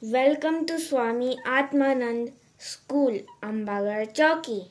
Welcome to Swami Atmanand School, Ambagar Chowki.